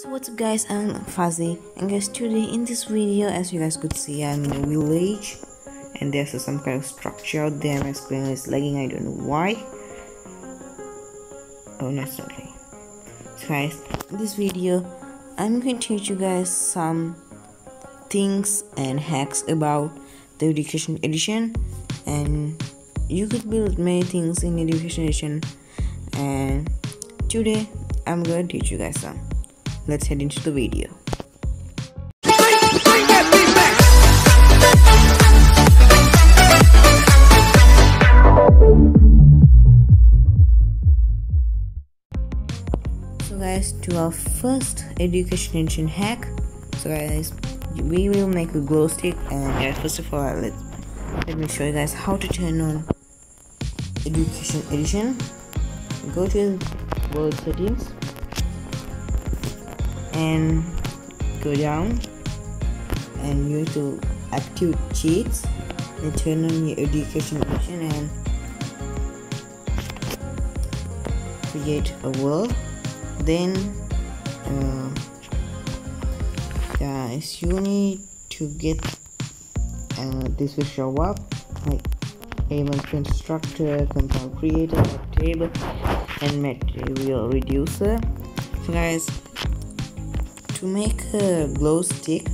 So what's up guys, I'm Fuzzy and guys today in this video as you guys could see I'm in a village and there's some kind of structure out there my screen is lagging I don't know why. Oh not certainly. So guys in this video I'm going to teach you guys some things and hacks about the education edition and you could build many things in education edition and today I'm going to teach you guys some let's head into the video. So guys, to our first education engine hack. So guys, we will make a glow stick and yeah, first of all let let me show you guys how to turn on education edition. Go to world settings and go down. And you have to active cheats and turn on your education option and create a world. Then uh, guys you need to get uh, this will show up. Like element constructor compound creator table and material reducer. So guys to make a glow stick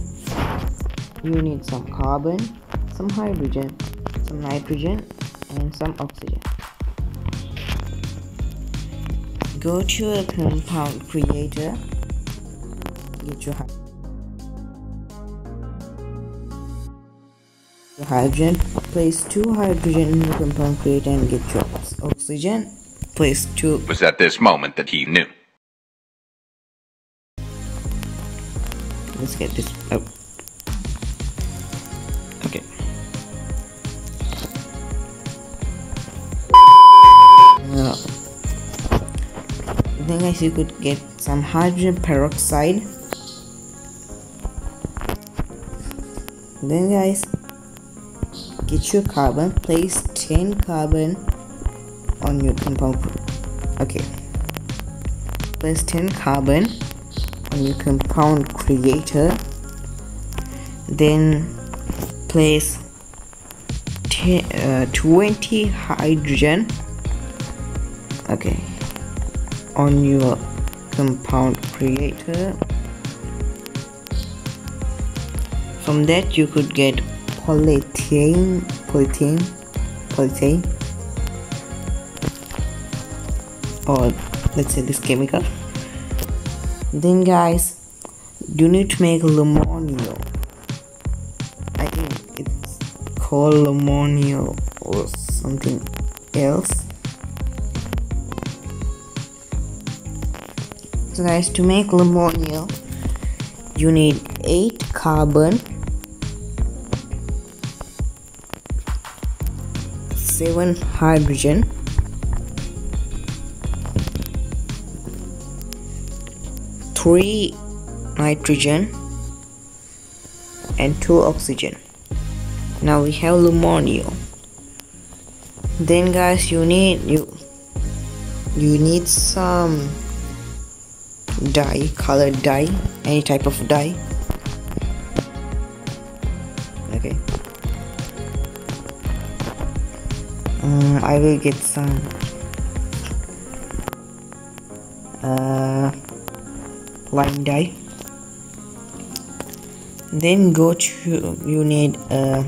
you need some carbon some hydrogen some nitrogen and some oxygen. Go to a compound creator. Get your, hydrogen place two hydrogen in the compound creator and get your oxygen. Place two. Was at this moment that he knew let's get this oh okay. Uh, now then guys you could get some hydrogen peroxide. Then guys get your carbon place 10 carbon on your compound okay. Place 10 carbon you compound creator then place uh, 20 hydrogen okay on your compound creator. From that you could get polyethylene polyethylene polyethylene or let's say this chemical then guys you need to make Lemonio. I think it's called Lemonio or something else. So guys to make Lemonio you need 8 carbon 7 hydrogen three nitrogen and two oxygen. Now we have lumonio. Then guys you need you you need some dye colored dye any type of dye. Okay. Um, I will get some uh line dye then go to you need a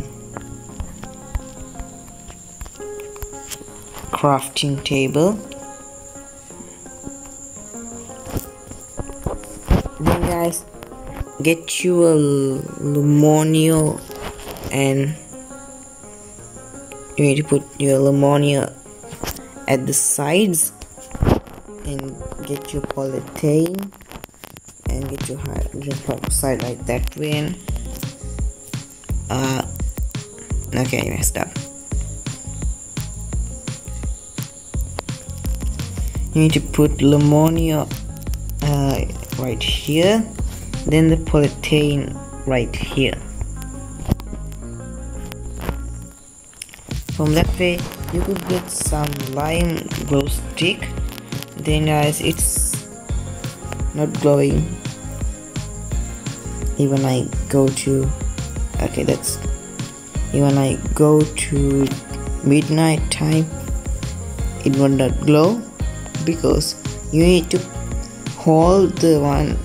crafting table. Then guys get you a lumonio and you need to put your lumonio at the sides and get your polyethylene your hydrogen like that way uh okay messed up. You need to put ammonia uh, right here then the polyethylene right here. From that way you could get some lime glow stick. Then guys it's not glowing even I go to okay that's even I go to midnight time. It will not glow because you need to hold the one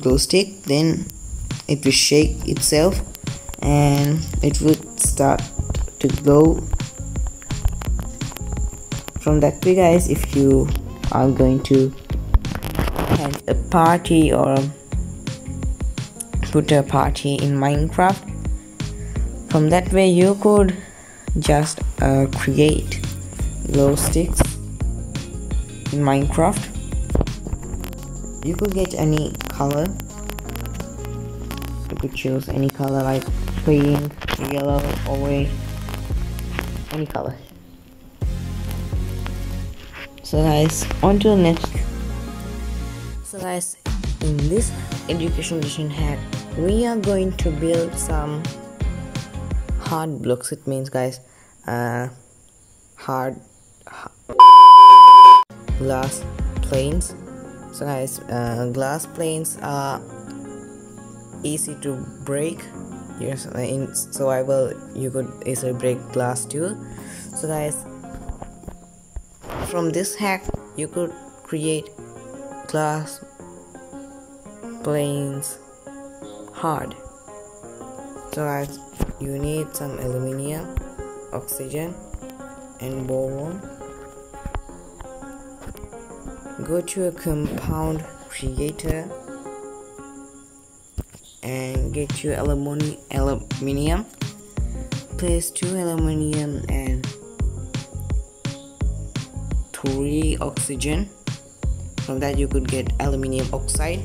glow stick then it will shake itself and it will start to glow. From that way guys if you are going to have a party or put a party in minecraft. From that way you could just uh, create glow sticks in minecraft. You could get any color. You could choose any color like green, yellow orange any color. So guys on to the next. So guys in this education edition hack we are going to build some hard blocks. It means guys uh, hard, glass planes. So guys uh, glass planes are easy to break. Yes in survival you could easily break glass too. So guys from this hack you could create glass planes hard. So as you need some aluminium oxygen and boron go to a compound creator and get your aluminium aluminium. Place two aluminium and three oxygen from that you could get aluminium oxide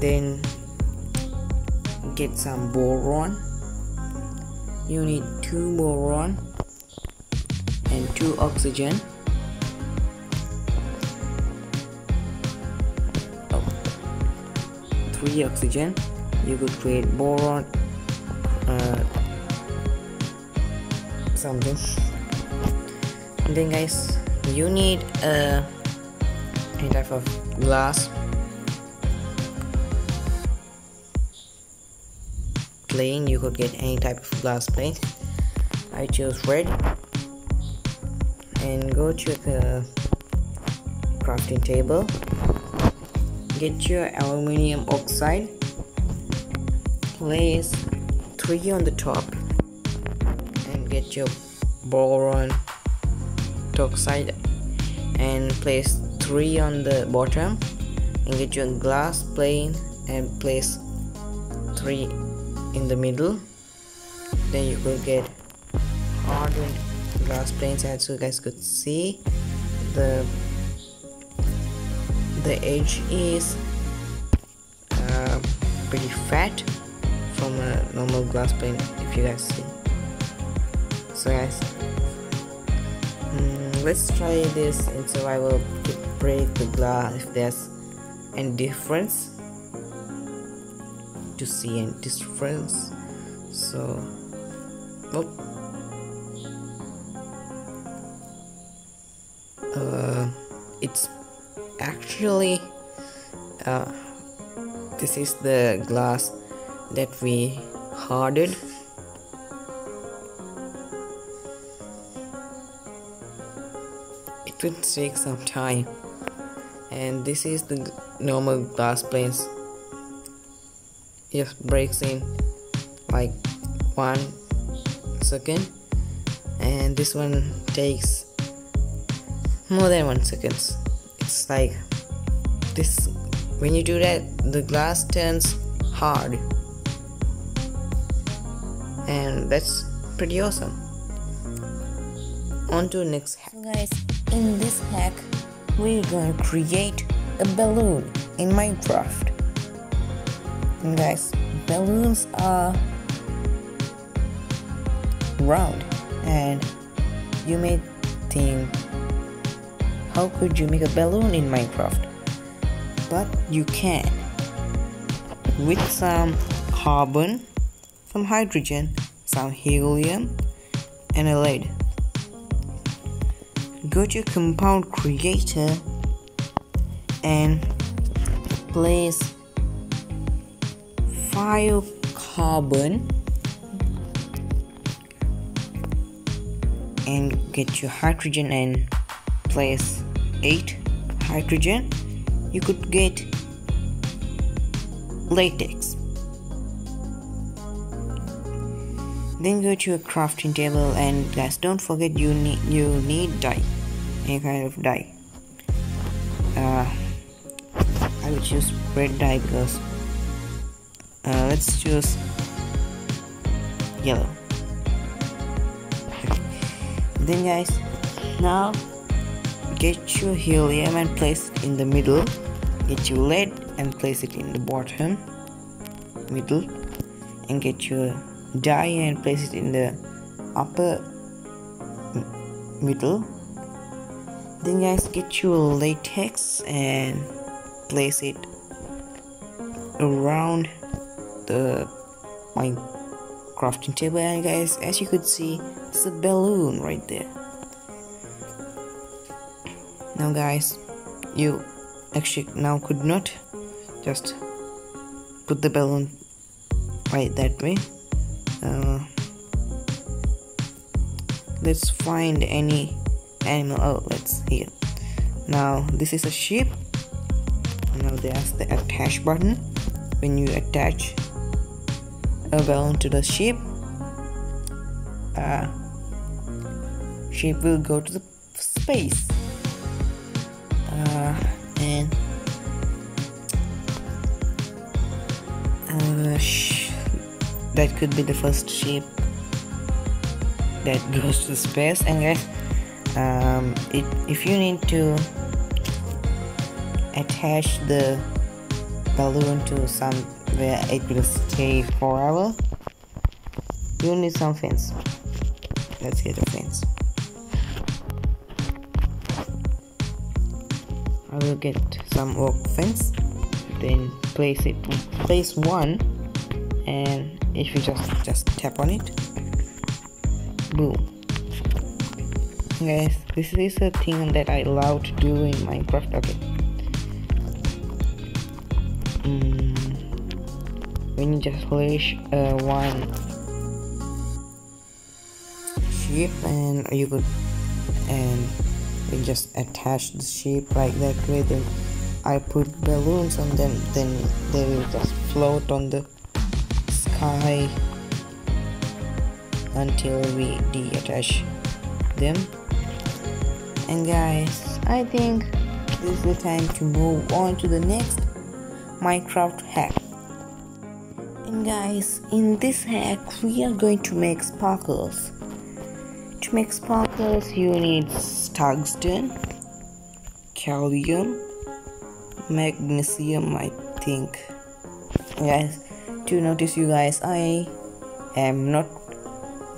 then get some boron you need two boron and two oxygen. Oh, three oxygen. You could create boron uh, something. And then guys you need a any type of glass you could get any type of glass plane I chose red. And go to the crafting table. Get your aluminium oxide. Place three on the top. And get your boron oxide and place three on the bottom. And get your glass plane and place three in the middle. Then you will get hardened glass planes as you guys could see. The the edge is uh, pretty fat from a normal glass plane if you guys see. So guys mm, let's try this in survival to break the glass if there's any difference to see any difference so oh. uh, it's actually uh, this is the glass that we hardened. It will take some time. And this is the normal glass planes it breaks in like one second. And this one takes more than one seconds. It's like this when you do that the glass turns hard. And that's pretty awesome. On to next hack. Guys, in this hack, we're gonna create a balloon in Minecraft. Guys, balloons are round, and you may think, how could you make a balloon in Minecraft? But you can with some carbon, some hydrogen, some helium, and a lead go to compound creator and place 5 carbon and get your hydrogen and place 8 hydrogen you could get latex. Then go to a crafting table and guys don't forget you need you need dye any kind of dye. Uh, I will choose red dye because uh, let's choose yellow. Then guys now get your helium and place it in the middle. Get your lead and place it in the bottom middle. And get your dye and place it in the upper middle. Then guys get your latex and place it around the my crafting table and guys as you could see it's a balloon right there. Now guys you actually now could not just put the balloon right that way. Uh, let's find any animal oh, here. Now this is a ship now there's the attach button. When you attach a balloon to the ship uh, ship will go to the space. Uh, and uh, that could be the first ship that goes to space. And guys um, it, if you need to attach the balloon to somewhere it will stay forever. You need some fence. Let's get a fence. I will get some oak fence then place it place one and if you just just tap on it boom. Guys this is a thing that I love to do in Minecraft. Okay you just place uh, one. Sheep and you could and we just attach the sheep like that way. Then I put balloons on them. Then they will just float on the sky until we detach them. And guys I think this is the time to move on to the next Minecraft hack and guys in this hack we are going to make sparkles. To make sparkles you need tungsten calcium magnesium I think. Guys to notice you guys I am not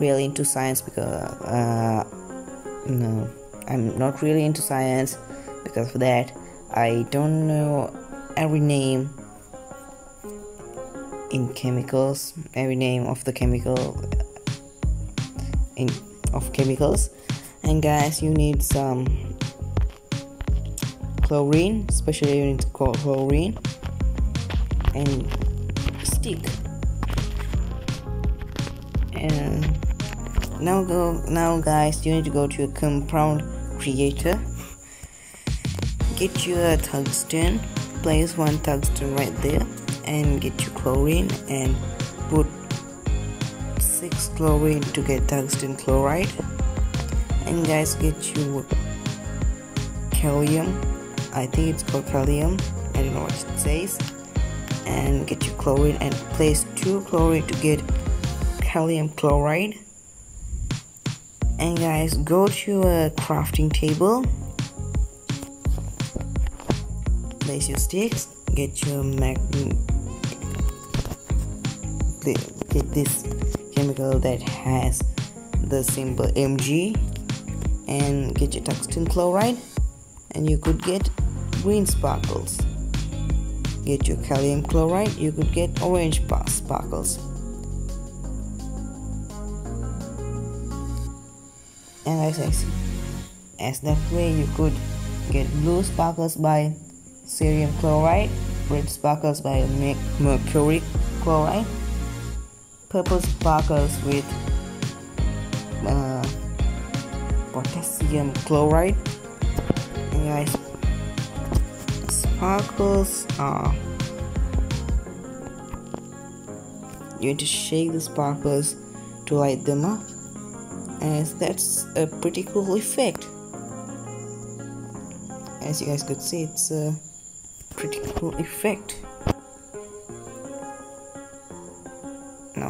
really into science because uh, no I'm not really into science because of that. I don't know every name in chemicals every name of the chemical in of chemicals. And guys you need some chlorine especially you need chlorine. And stick. And now go now guys you need to go to a compound creator. Get your tungsten. Place one tungsten right there and get your chlorine and put six chlorine to get tungsten chloride. And guys get your calcium I think it's called calcium I don't know what it says. And get your chlorine and place two chlorine to get calcium chloride. And guys go to a crafting table. Place your sticks. Get your mag get this chemical that has the symbol mg and get your tungsten chloride and you could get green sparkles. Get your calcium chloride you could get orange sparkles. And as as that way you could get blue sparkles by cerium chloride red sparkles by mercury chloride purple sparkles with uh, potassium chloride. And guys sparkles are you need to shake the sparkles to light them up. As that's a pretty cool effect. As you guys could see it's a pretty cool effect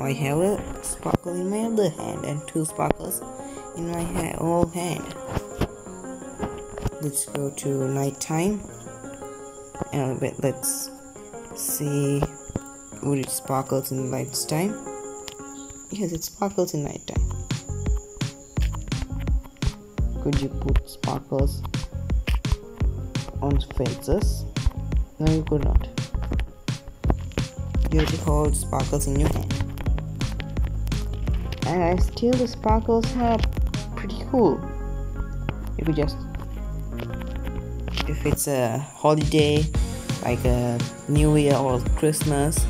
I have a sparkle in my other hand and two sparkles in my ha whole hand. Let's go to night time and let's see would it sparkles in night time yes it sparkles in nighttime. could you put sparkles on fences no you could not. You have to hold sparkles in your hand and still the sparkles are pretty cool. You could just if it's a holiday like a new year or christmas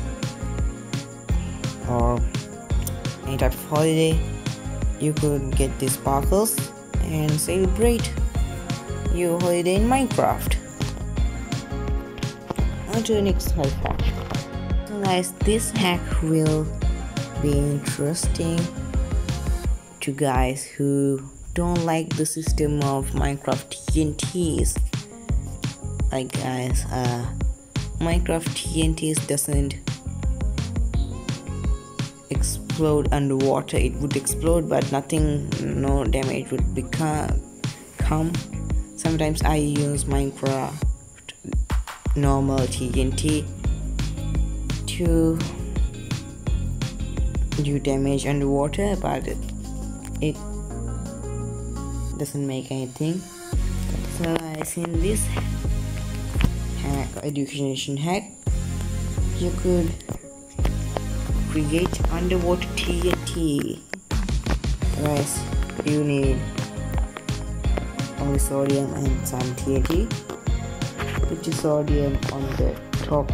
or any type of holiday you could get these sparkles and celebrate your holiday in minecraft. On to the next hack so guys this hack will be interesting to guys who don't like the system of minecraft tnts like guys uh minecraft tnts doesn't explode underwater. It would explode but nothing no damage would become come. Sometimes i use minecraft normal tnt to do damage underwater but it, doesn't make anything. So guys in this hack education hack. You could create underwater TNT guys you need only sodium and some TNT put the sodium on the top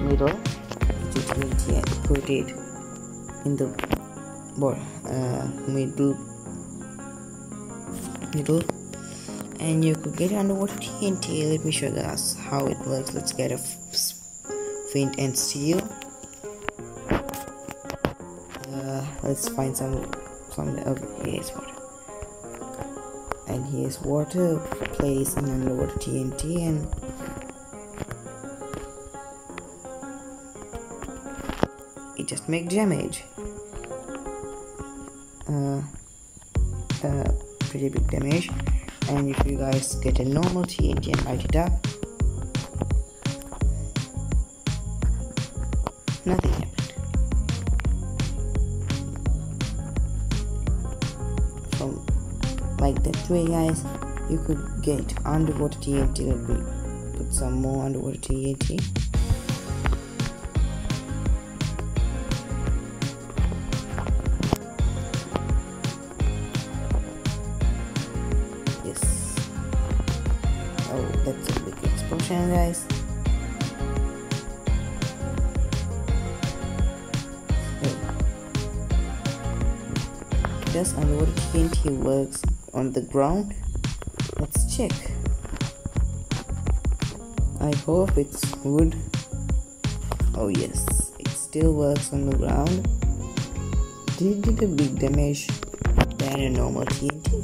middle put the TNT put it in the uh, middle middle. And you could get underwater TNT let me show you guys how it works. Let's get a flint and steel. Uh, let's find some some okay here's water. And here's water place an underwater TNT and it just make damage pretty big damage. And if you guys get a normal TNT and light it up nothing happened. From like that way guys you could get underwater TNT let me put some more underwater TNT Works on the ground. Let's check. I hope it's good. Oh yes it still works on the ground. Did it did a big damage than a normal TNT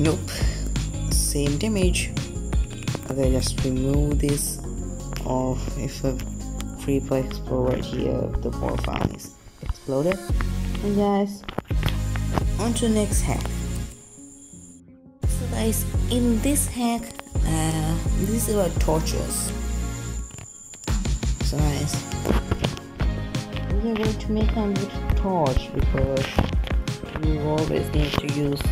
Nope, same damage. Okay, just remove this or if a creeper explode right here, the whole farm is exploded. And guys, on to next hack. So guys, in this hack, uh, this is about torches. So guys, we are going to make a little torch because you always need to use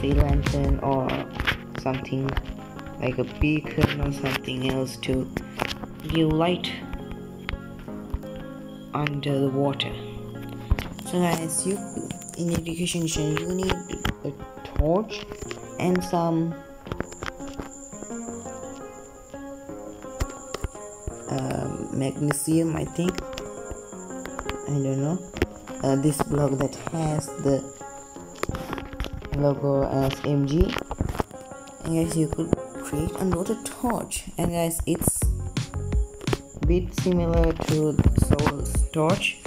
sea lantern or something like a beacon or something else to give light under the water. So guys you in education you need a torch and some um, magnesium I think. I don't know. Uh, this block that has the logo as MG I guess you could create another torch. And guys it's a bit similar to the Soul's torch.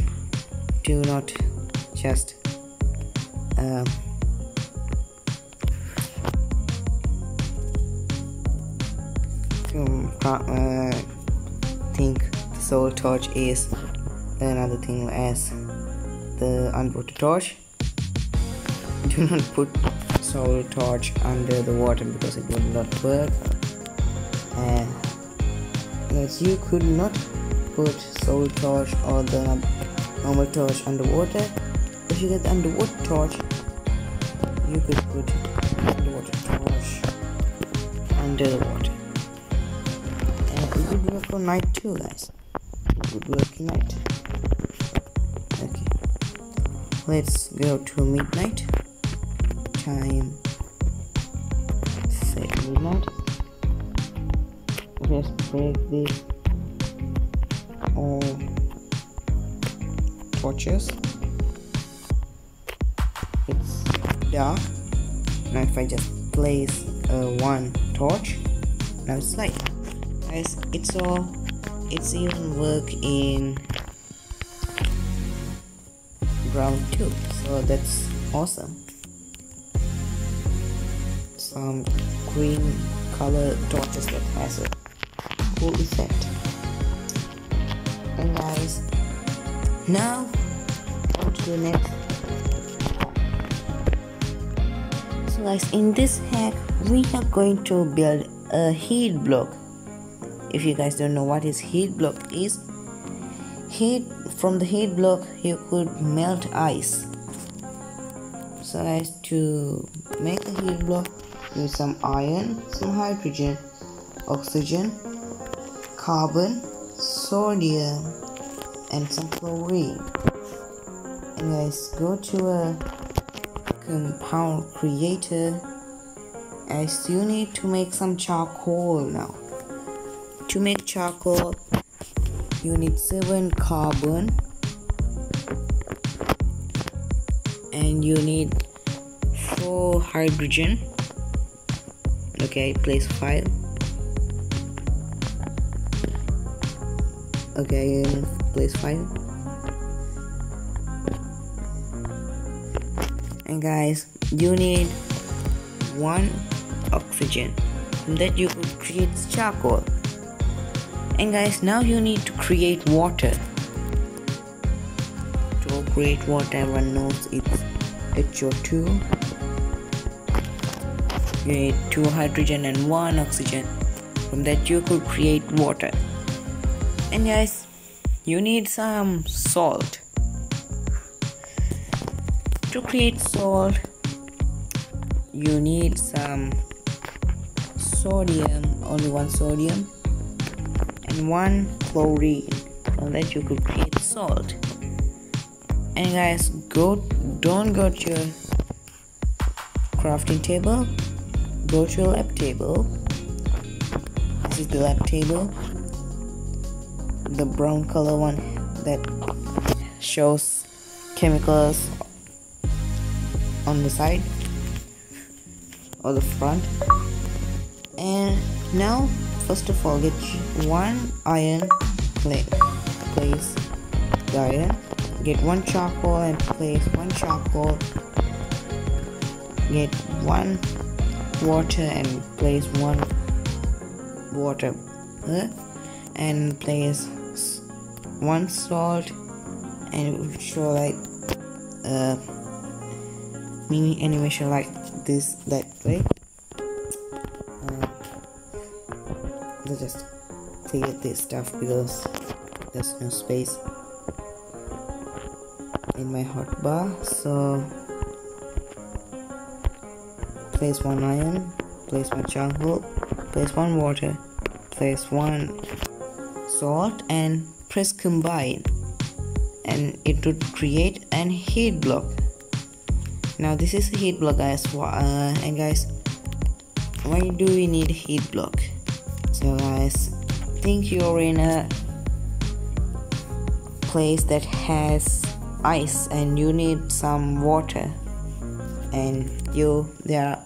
Do not just um, uh, think the soul torch is another thing as the underwater torch. Do not put soul torch under the water because it will not work. And yes you could not put soul torch or the normal torch underwater. If you get the underwater torch you could put underwater torch under the water. And it would work for night too guys. It would work night. Okay. Let's go to midnight time. Midnight let's break this all torches. It's dark now if I just place uh, one torch now it's light guys it's all it's even work in ground too. So that's awesome green color torches that has a cool effect. And guys now on to the next so guys in this hack we are going to build a heat block. If you guys don't know what is heat block is heat from the heat block you could melt ice. So guys to make a heat block use some iron some hydrogen oxygen carbon sodium and some chlorine. And guys go to a compound creator. As you need to make some charcoal now. To make charcoal you need 7 carbon. And you need 4 hydrogen okay place 5 okay place 5 and guys you need one oxygen. From that you could create charcoal. And guys now you need to create water. To create water everyone knows it's HO2 need two hydrogen and one oxygen from that you could create water. And guys you need some salt. To create salt you need some sodium only one sodium and one chlorine from that you could create salt. And guys go don't go to your crafting table your lab table. This is the lab table. The brown color one that shows chemicals on the side or the front. And now first of all get one iron plate place the iron. Get one charcoal and place one charcoal. Get one water and place one water and place one salt and it will show like uh mini animation like this that way. Uh, let's just clear this stuff because there's no space in my hotbar so place one iron place one charcoal place one water place one salt and press combine. And it would create an heat block. Now this is a heat block guys. Uh, and guys why do we need heat block? So guys think you're in a place that has ice and you need some water. And you there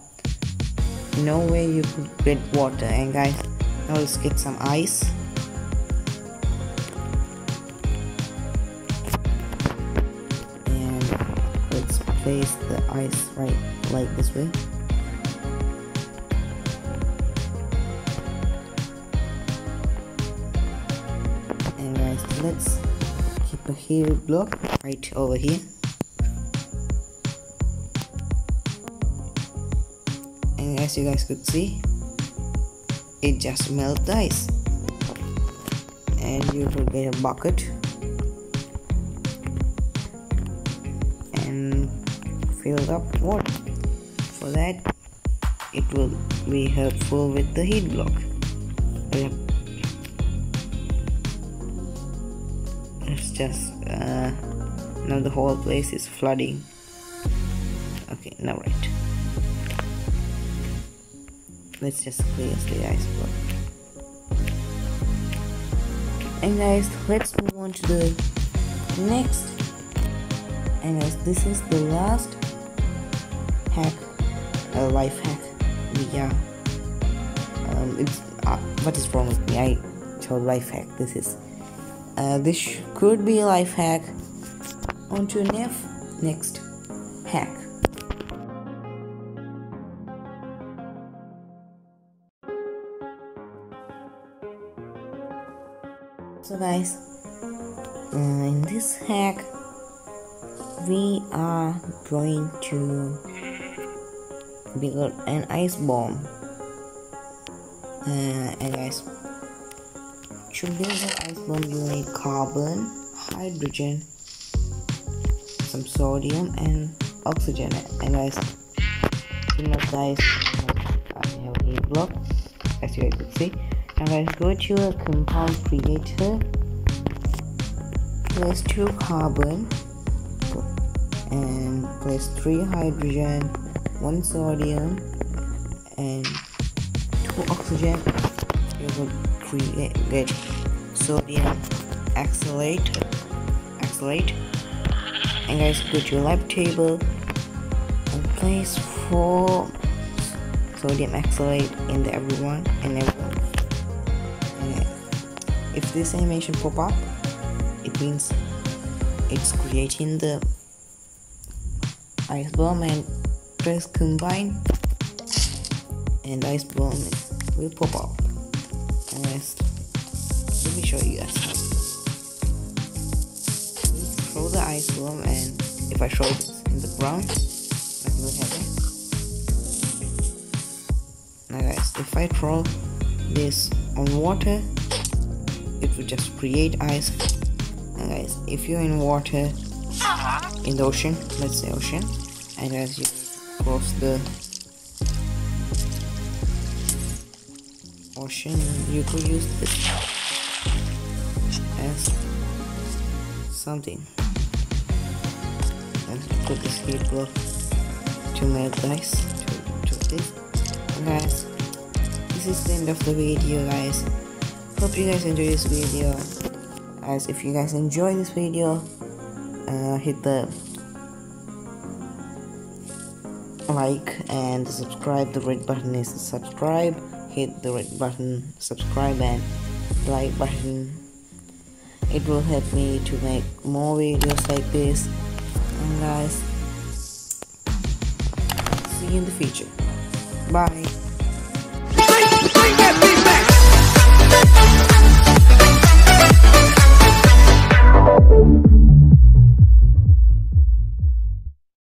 no way you could get water. And guys now let's get some ice. And let's place the ice right like this way. And guys let's keep a heel block right over here as you guys could see it just melt the ice. And you will get a bucket. And fill up water. For that it will be helpful with the heat block. It's just uh, now the whole place is flooding let's just clear the ice block and guys let's move on to the next. And guys this is the last hack a life hack yeah um, it's uh, what is wrong with me? I told life hack this is uh, this could be a life hack. On to next next hack so guys uh, in this hack we are going to build an ice bomb. Uh, and guys to build an ice bomb you need carbon hydrogen some sodium and oxygen. And guys you know guys I have a block as you guys can see guys go to a compound creator. Place two carbon. And place three hydrogen one sodium and two oxygen. You will create get sodium. Accelerate. Accelerate. And guys go to your lab table. And place four sodium accelerate in the everyone and everyone if this animation pop up it means it's creating the ice bomb and press combine and ice bomb will pop up. And let me show you guys. Throw the ice bomb and if I throw it in the ground nothing will happen now guys if I throw this on water will just create ice. Now guys if you're in water in the ocean let's say ocean and as you cross the ocean you could use this as something. And put this heat block to melt ice to, to this. And guys this is the end of the video guys hope you guys enjoy this video. As if you guys enjoy this video uh, hit the like and subscribe. The red button is subscribe. Hit the red button subscribe and like button. It will help me to make more videos like this. And guys see you in the future. Bye